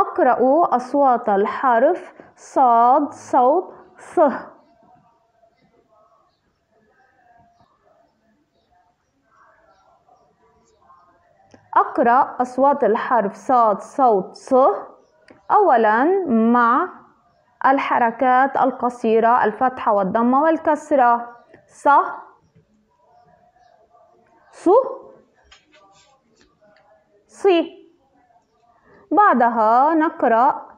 اقرأوا أصوات الحرف صاد صوت ص. أقرأ أصوات الحرف صاد صوت ص. أولا مع الحركات القصيرة الفتحة والضمة والكسرة. ص. ص. صي بعدها نقرأ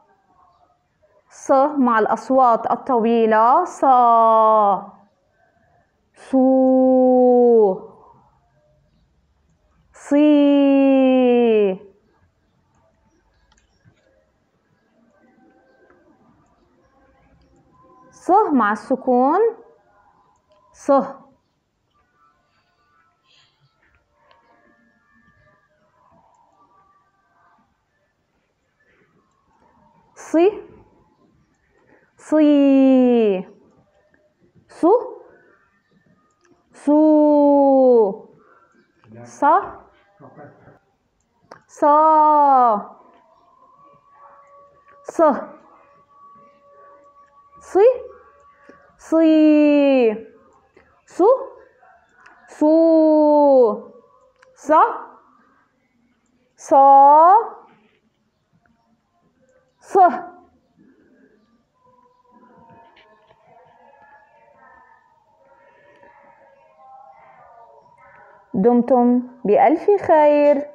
ص مع الأصوات الطويلة صا صو صي. ص مع السكون ص صي صي صو صو ص صا ص صي صي صو صو ص صا ص دمتم بألف خير.